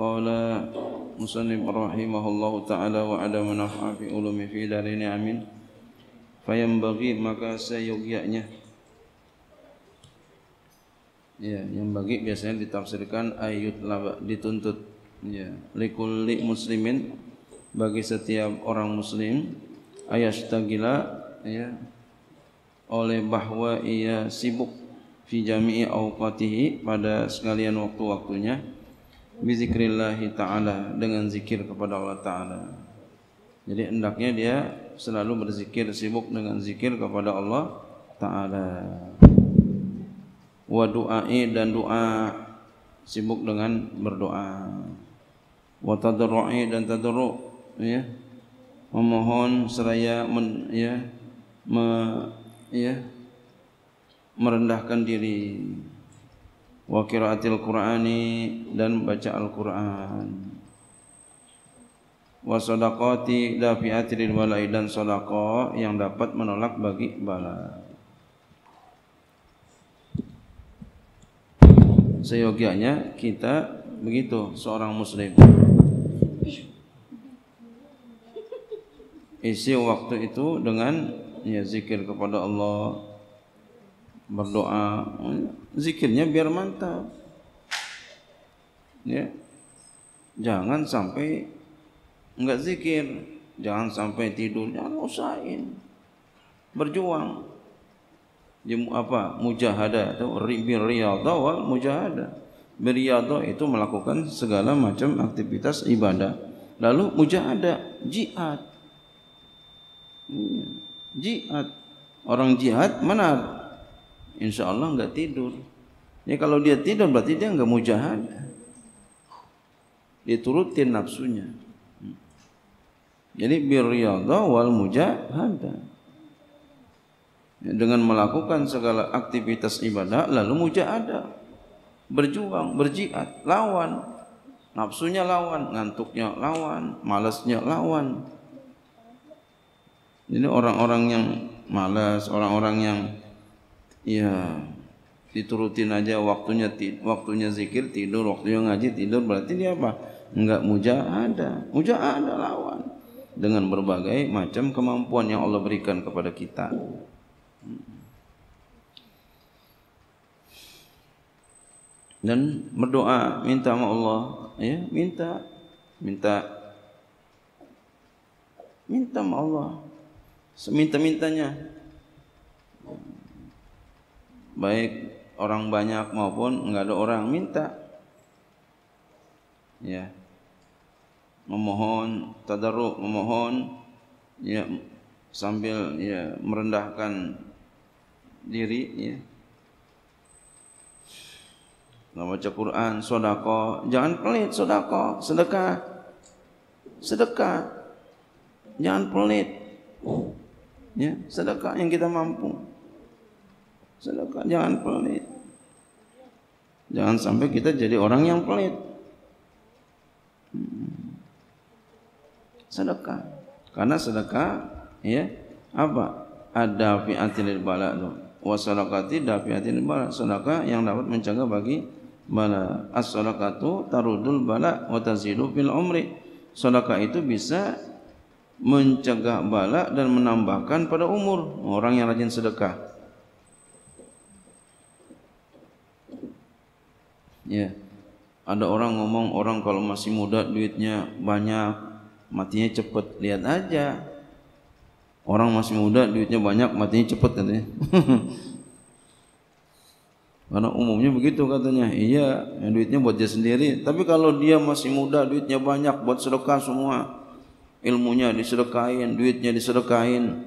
Qala musannif rahimahullahu taala wa ada manfa'a fi ulumi fi darini amin. Fayambaghi maka seyogyanya Ya, yang bagi biasanya ditafsirkan ayat dituntut. Ya, likulli muslimin bagi setiap orang muslim ayastagila ya oleh bahwa ia sibuk fi jami'i awqatihi pada sekalian waktu-waktunya bizikrillah taala dengan zikir kepada Allah taala. Jadi hendaknya dia selalu berzikir sibuk dengan zikir kepada Allah taala wa du'ai dan doa sibuk dengan berdoa. Wa tadarru'i dan tadarru ya. Memohon seraya men, ya me, ya merendahkan diri wa qiraatil qur'ani dan baca al-Qur'an. Wa sadaqati dafi'atil walai dan sedekah yang dapat menolak bagi bala. Seyogianya kita begitu seorang muslim. Isi waktu itu dengan ya zikir kepada Allah berdoa zikirnya biar mantap. Ya. Jangan sampai enggak zikir jangan sampai tidur jangan usahain. Berjuang. Jemu apa mujahadah atau bir riyadhah wal mujahadah berriyadhah itu melakukan segala macam aktivitas ibadah. Lalu mujahadah jihad. Jihad. Orang jihad mana insyaallah enggak tidur. Ya kalau dia tidur berarti dia enggak mujahadah dia turutin nafsunya. Jadi bir riyadhah wal mujahadah dengan melakukan segala aktivitas ibadah lalu mujahadah berjuang berjihad lawan. Nafsunya lawan ngantuknya lawan malasnya lawan. Ini orang-orang yang malas orang-orang yang ya diturutin aja waktunya waktunya zikir tidur waktunya ngaji tidur berarti dia apa? Enggak mujahadah mujahadah lawan. Dengan berbagai macam kemampuan yang Allah berikan kepada kita. Dan berdoa minta sama Allah ya minta minta minta sama Allah. Seminta-mintanya baik orang banyak maupun enggak ada orang minta ya memohon tadarruk memohon ya sambil ya merendahkan diri ya membaca Quran, sedekah, jangan pelit sedekah, sedekah. Sedekah. Jangan pelit. Ya, sedekah yang kita mampu. Sedekah jangan pelit. Jangan sampai kita jadi orang yang pelit. Hmm. Sedekah. Karena sedekah ya apa? Ada fi'atil balak tu. Wa sadaqati dafi'atil balak. Sedekah yang dapat mencegah bagi bala as-sadaqatu tarudul bala wa tazidu fil umri sedekah itu bisa mencegah bala dan menambahkan pada umur orang yang rajin sedekah ya ada orang ngomong orang kalau masih muda duitnya banyak matinya cepat lihat aja orang masih muda duitnya banyak matinya cepat katanya Karena umumnya begitu katanya. Iya, yang duitnya buat dia sendiri. Tapi kalau dia masih muda, duitnya banyak buat sedekah semua. Ilmunya disedekahin, duitnya disedekahin.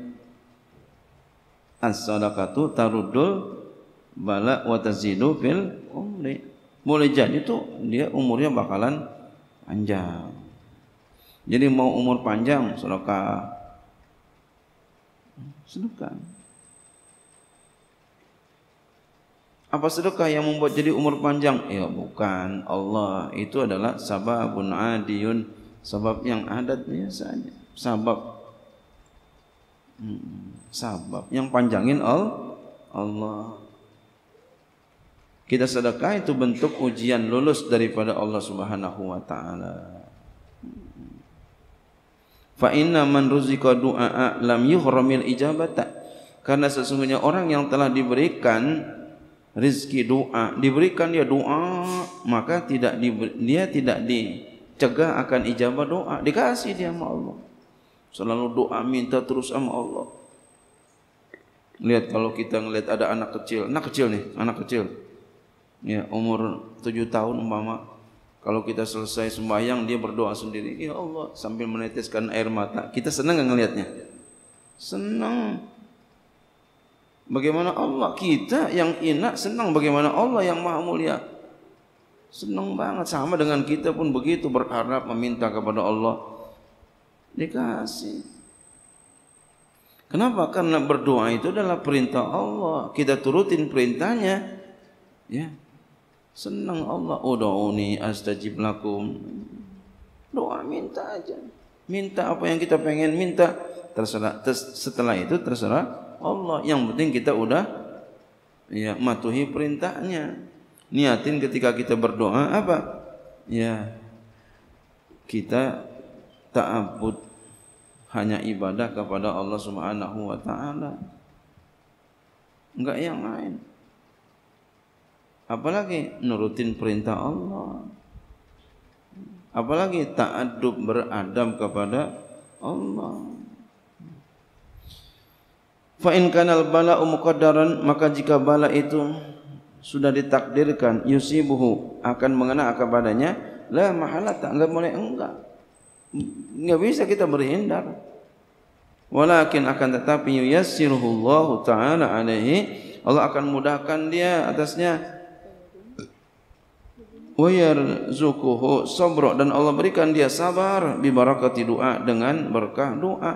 As-sadaqatu tarudul bala wa tazidu fil umri. Boleh jadi tu dia umurnya bakalan panjang. Jadi mau umur panjang sedekah. Sedekah. Apa sedekah yang membuat jadi umur panjang? Ya bukan Allah itu adalah sababun adiyun sebab yang adat biasanya sabab hmm, sabab yang panjangin Allah Allah Kita sedekah itu bentuk ujian lulus daripada Allah Subhanahu wa taala. Fa inna man ruzika du'a lam yuhramil ijabata. Karena sesungguhnya orang yang telah diberikan rezeki doa, diberikan dia doa, maka tidak diberi, dia tidak dicegah akan ijabah doa, dikasih dia sama Allah. Selalu doa minta terus sama Allah. Lihat kalau kita ngelihat ada anak kecil, anak kecil nih, anak kecil. Ya, umur tujuh tahun umpama kalau kita selesai sembahyang dia berdoa sendiri, ya Allah sambil meneteskan air mata. Kita senang enggak ngelihatnya? Senang. Bagaimana Allah kita yang enak senang bagaimana Allah yang maha mulia. Senang banget sama dengan kita pun begitu berharap meminta kepada Allah dikasih. Kenapa? Karena berdoa itu adalah perintah Allah. Kita turutin perintahnya. Ya. Senang Allah. Udauni astajib lakum. Doa minta aja. Minta apa yang kita pengen minta. Terserah. Setelah itu terserah Allah. Yang penting kita udah ya matuhi perintahnya. Niatin ketika kita berdoa apa? Ya. Kita ta'abud hanya ibadah kepada Allah Subhanahu wa taala. Enggak yang lain. Apalagi nurutin perintah Allah. Apalagi ta'addub beradab kepada Allah. Fa in kanal bala'u muqaddaran maka jika bala itu sudah ditakdirkan yusibuhu akan mengena kepadanya la mahala tak enggak boleh enggak enggak bisa kita berhindar walakin akan tetapi yuyassiruhu Allah taala alaihi Allah akan mudahkan dia atasnya wa yarzuquhu sabra dan Allah berikan dia sabar. Bi barakati doa dengan berkah doa.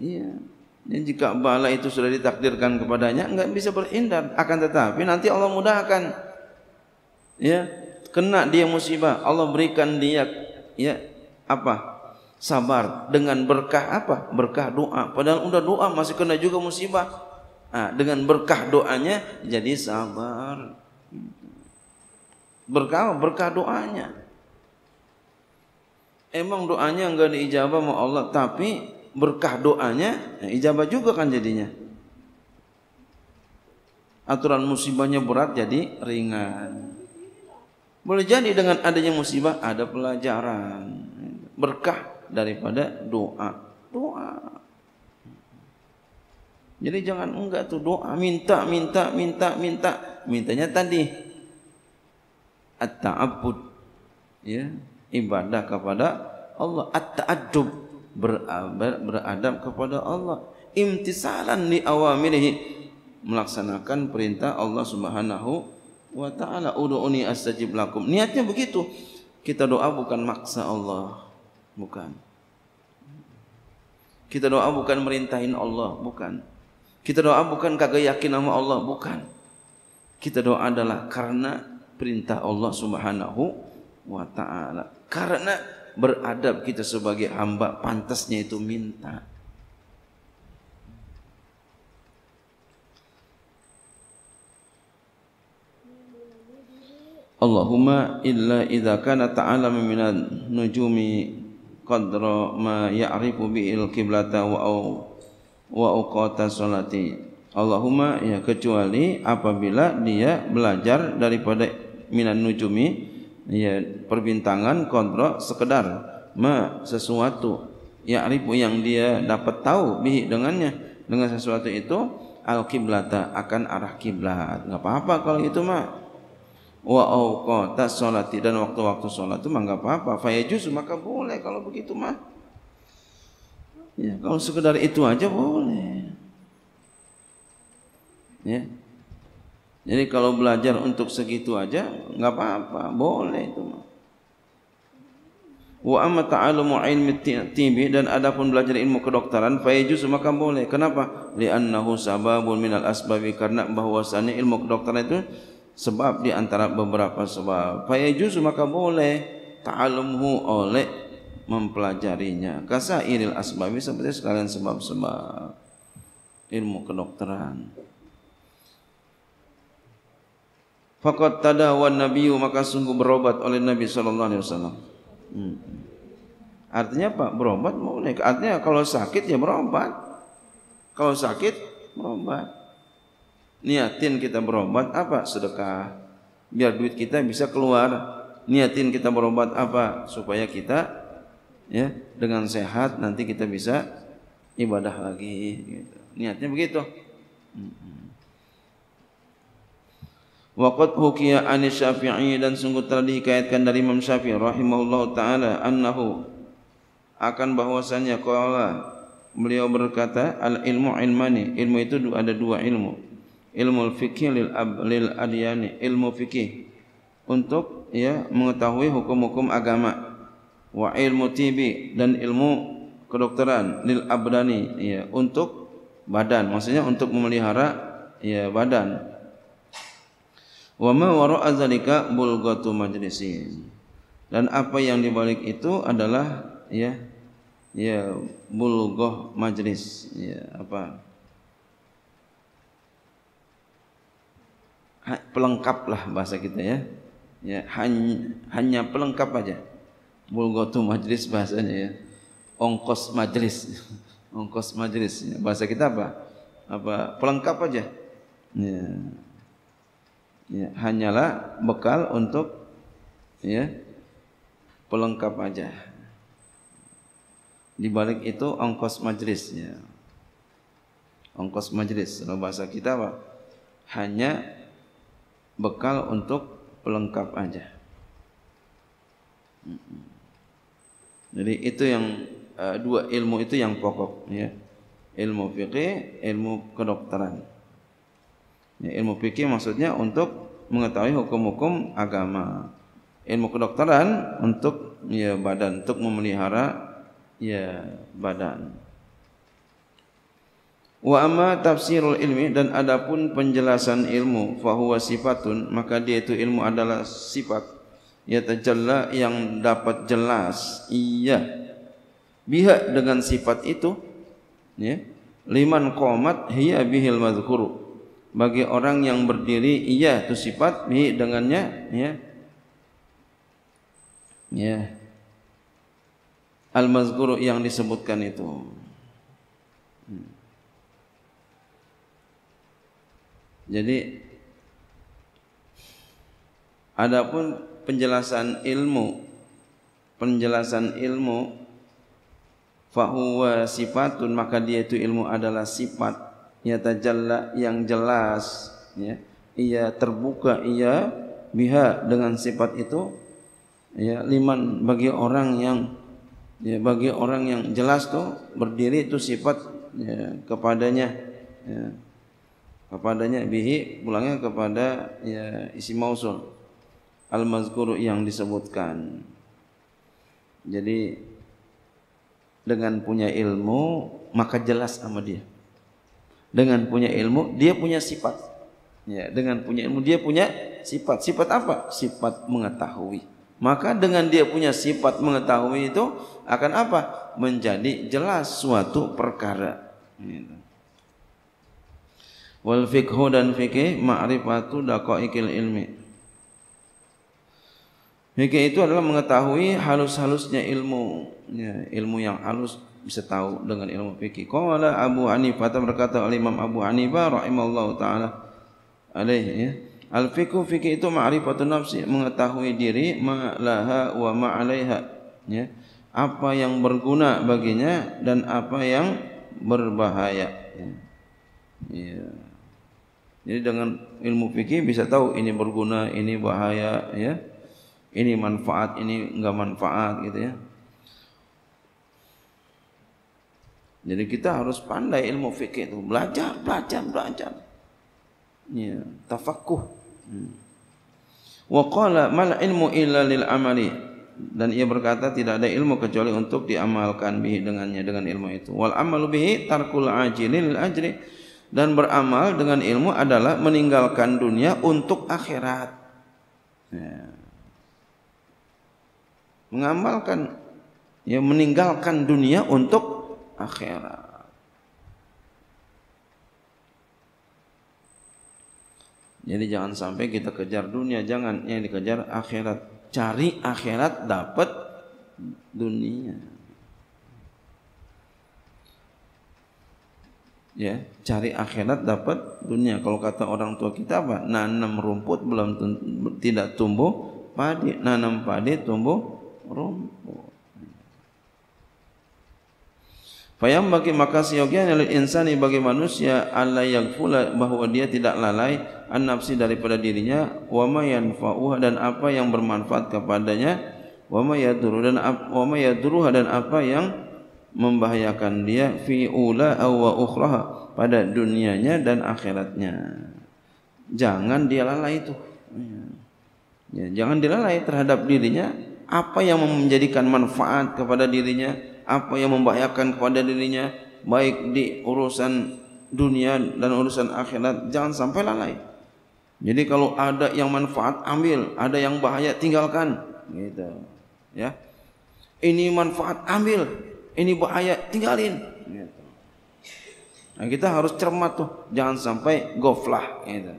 Iya. Dan jika bala itu sudah ditakdirkan kepadanya enggak bisa berhindar. Akan tetapi nanti Allah mudahkan. Ya. Kena dia musibah Allah berikan dia ya apa? Sabar dengan berkah apa? Berkah doa. Padahal udah doa masih kena juga musibah nah, dengan berkah doanya jadi sabar. Berkah berkah doanya. Emang doanya enggak diijabah sama Allah tapi berkah doanya ya ijabah juga kan jadinya. Aturan musibahnya berat jadi ringan. Boleh jadi dengan adanya musibah ada pelajaran. Berkah daripada doa. Doa. Jadi jangan enggak tuh doa minta minta minta minta. Mintanya tadi. At-ta'abbud. Ya ibadah kepada Allah. At-ta'addub. Beradab kepada Allah. Imtisalan li awamirihi melaksanakan perintah Allah Subhanahu wa ta'ala. Udu'uni astajib lakum. Niatnya begitu. Kita doa bukan maksa Allah. Bukan. Kita doa bukan merintahin Allah. Bukan kita doa bukan kagak yakin sama Allah bukan. Kita doa adalah karena perintah Allah Subhanahu wa taala. Karena beradab kita sebagai hamba pantasnya itu minta. Allahumma illa idza kana ta'ala min nujumi qadra ma ya'rifu bi'il qiblata wa wa uqata salati. Allahumma ya kecuali apabila dia belajar daripada minan nujumi ya perbintangan qadra sekedar ma sesuatu. Ya'rifu yang dia dapat tahu bihi dengannya. Dengan sesuatu itu al qiblata akan arah kiblat enggak apa-apa kalau itu mah wa awqata salati dan waktu-waktu salat itu mah enggak apa-apa. Fa yajuz maka boleh kalau begitu mah ya kalau sekedar itu aja boleh. Ya. Jadi kalau belajar untuk segitu aja enggak apa-apa boleh itu wa amma ta'alumu ilmi tibi dan adapun belajar ilmu kedokteran fa yajuz maka boleh. Kenapa? Li annahu sababun minal asbabi karena bahwasanya ilmu kedokteran itu sebab di antara beberapa sebab. Fayajuz maka boleh. Ta'allumhu oleh mempelajarinya kasairil asbabi seperti sekalian sebab-sebab ilmu kedokteran Faqad tadawan nabiyyu maka sungguh berobat oleh Nabi sallallahu alaihi wasallam. Hmm. Artinya apa? Berobat boleh. Artinya kalau sakit ya berobat. Kalau sakit berobat. Niatin kita berobat apa? Sedekah. Biar duit kita bisa keluar. Niatin kita berobat apa? Supaya kita ya dengan sehat nanti kita bisa ibadah lagi gitu. Niatnya begitu. Hmm. Waqad hukiya an Syafi'i dan sungguh telah dihikayatkan dari Imam Syafi'i rahimahullah taala annahu akan bahwasanya qala beliau berkata al ilmu ilmani ilmu itu ada dua ilmu ilmu fikih lil ab, lil adyani ilmu fikih untuk ya mengetahui hukum-hukum agama wa ilmu tibi dan ilmu kedokteran lil abdani ya untuk badan. Maksudnya untuk memelihara ya badan. Wa ma wara'a zalika bulghatu majlisin. Dan apa yang dibalik itu adalah ya ya bulghah majlis ya apa? Pelengkap lah bahasa kita ya. Ya hanya, hanya pelengkap aja bulghatu majlis bahasanya ya. Ongkos majlis. Ongkos majlis. Bahasa kita apa? Apa? Pelengkap aja. Ya. Ya, hanyalah bekal untuk ya pelengkap aja. Di balik itu ongkos majlis ya. Ongkos majlis. Kalau bahasa kita apa? Hanya bekal untuk pelengkap aja. Jadi itu yang uh, dua ilmu itu yang pokok ya. Ilmu fikih, ilmu kedokteran. Ya, ilmu fikih maksudnya untuk mengetahui hukum-hukum agama. Ilmu kedokteran untuk ya badan, untuk memelihara ya badan. Wa amma tafsirul ilmi dan adapun penjelasan ilmu fahuwa sifatun maka dia itu ilmu adalah sifat ya tajalla yang dapat jelas. Iya. Biha dengan sifat itu ya liman qomat hiya bihil madhkuru. Bagi orang yang berdiri iya itu sifat bi dengannya ya. Ya. Al mazkuru yang disebutkan itu. Hmm. jadi adapun penjelasan ilmu. Penjelasan ilmu fahuwa sifatun maka dia itu ilmu adalah sifat. Ya tajalla yang jelas ya. Ia terbuka ia biha dengan sifat itu ya. Liman bagi orang yang ya bagi orang yang jelas tuh berdiri itu sifat ya kepadanya ya. Kepadanya bihi pulangnya kepada ya isi mausul al mazkuru yang disebutkan. Jadi dengan punya ilmu maka jelas sama dia. Dengan punya ilmu dia punya sifat. Ya dengan punya ilmu dia punya sifat. Sifat apa? Sifat mengetahui. Maka dengan dia punya sifat mengetahui itu akan apa? Menjadi jelas suatu perkara. Gitu. wal fiqhu dan fikih ma'rifatu daqaiqil ilmi fikih itu adalah mengetahui halus-halusnya ilmu ya, ilmu yang halus bisa tahu dengan ilmu fikih. Qala Abu Hanifah berkata oleh Imam Abu Hanifah rahimallahu taala alaihi ya. Al fiqhu fikih itu ma'rifatun nafsi mengetahui diri ma laha wa ma 'alaiha ya. Apa yang berguna baginya dan apa yang berbahaya ya. ya. Jadi dengan ilmu fikih bisa tahu ini berguna, ini bahaya ya. Ini manfaat, ini enggak manfaat gitu ya. Jadi kita harus pandai ilmu fikih itu, belajar, belajar, belajar. Ya, tafaqquh. Hmm. Wa qala mal ilmu illa lil amali dan ia berkata tidak ada ilmu kecuali untuk diamalkan bihi dengannya dengan ilmu itu. Wal amalu bihi tarkul ajilil ajri dan beramal dengan ilmu adalah meninggalkan dunia untuk akhirat. Ya. Mengamalkan ya meninggalkan dunia untuk akhirat. Jadi jangan sampai kita kejar dunia, jangan yang dikejar akhirat. Cari akhirat dapat dunia. Ya, cari akhirat dapat dunia. Kalau kata orang tua kita apa? Nanam rumput belum tidak tumbuh padi, nanam padi tumbuh rumput. Fayam bagi maka siogian oleh insani bagi manusia Allah yang pula bahawa dia tidak lalai an nafsi daripada dirinya. Wa ma yanfa'uha dan apa yang bermanfaat kepadanya. Wa ma yadurru dan wa ma yadurruha dan apa yang membahayakan dia. Fi ula aw wa ukhraha pada dunianya dan akhiratnya. Jangan dia lalai itu. Ya, jangan dilalai terhadap dirinya apa yang menjadikan manfaat kepada dirinya apa yang membahayakan kepada dirinya baik di urusan dunia dan urusan akhirat jangan sampai lalai. Jadi kalau ada yang manfaat ambil, ada yang bahaya tinggalkan gitu. Ya. Ini manfaat ambil, ini bahaya tinggalin gitu. Nah, kita harus cermat tuh, jangan sampai goflah gitu.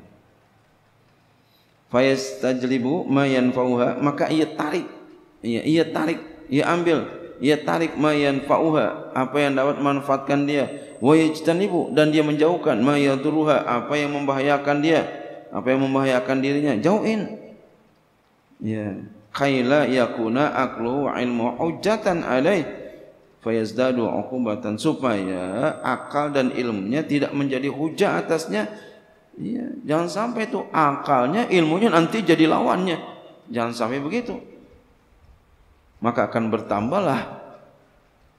Fayas tajlibu ma yanfa'uha maka ia tarik. Ia, ia tarik, ia ambil ia tarik ma yanfa'uha apa yang dapat manfaatkan dia. Wa yajtanibu dan dia menjauhkan ma yadurruha apa yang membahayakan dia apa yang membahayakan dirinya. Jauhin. Ya khaila yakuna aqlu wa ilmu hujjatan alaih. Fayazdadu uqubatan supaya akal dan ilmunya tidak menjadi hujah atasnya. Ya jangan sampai itu akalnya ilmunya nanti jadi lawannya. Jangan sampai begitu maka akan bertambahlah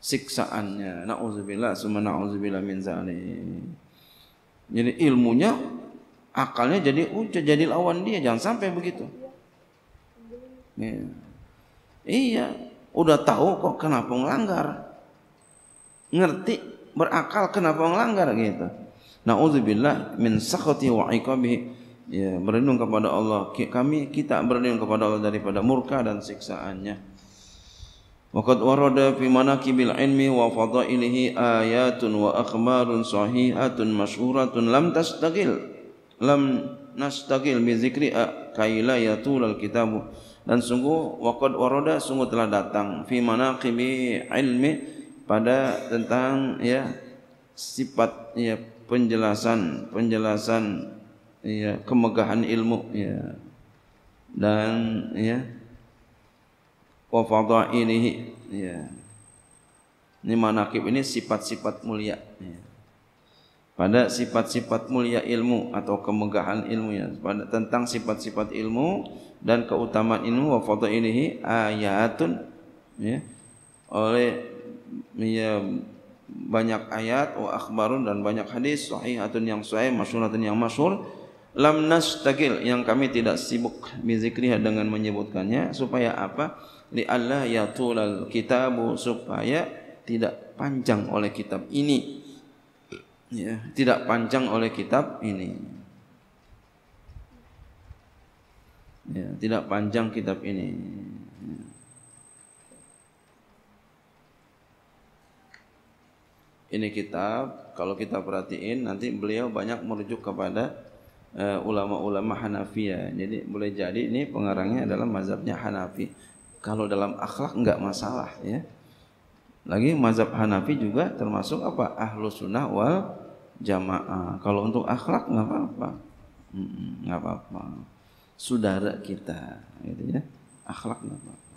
siksaannya. Nauzubillah, summa nauzubillah min zalik. Jadi ilmunya, akalnya jadi uja, jadi lawan dia. Jangan sampai begitu. Ya. Iya, udah tahu kok kenapa melanggar. Ngerti, berakal kenapa melanggar gitu. Nauzubillah min sakhati wa iqabihi. Ya, berlindung kepada Allah. Kami kita berlindung kepada Allah daripada murka dan siksaannya. وقد ورد في مناكب العلم وفضائله آيات وأخبار صحيحة مشهورة لم تستقل لم nastaqil bi zikri kaila yatul alkitab dan sungguh waqad warada sungguh telah datang fi manaqibi ilmi pada tentang ya sifat ya penjelasan penjelasan ya kemegahan ilmu ya dan ya wa fadailihi ya. Ini manakib ini sifat-sifat mulia. Ya. pada sifat-sifat mulia ilmu atau kemegahan ilmu ya. Pada tentang sifat-sifat ilmu dan keutamaan ilmu wa fadailihi ayatun ya. Oleh ya banyak ayat wa akhbarun dan banyak hadis sahihatun yang sahih masyhuratun yang masyhur. Lam nastaqil yang kami tidak sibuk bizikriha dengan menyebutkannya supaya apa li alla yatulal kitabu supaya tidak panjang oleh kitab ini. Ya tidak panjang oleh kitab ini. Ya tidak panjang kitab ini. Ini kitab kalau kita perhatiin nanti beliau banyak merujuk kepada uh, ulama-ulama Hanafiyah jadi boleh jadi ini pengarangnya adalah mazhabnya Hanafi kalau dalam akhlak enggak masalah ya. Lagi mazhab Hanafi juga termasuk apa? Ahlu sunnah wal jamaah. Kalau untuk akhlak enggak apa-apa. Enggak apa-apa. Saudara kita gitu ya. Akhlak enggak apa-apa.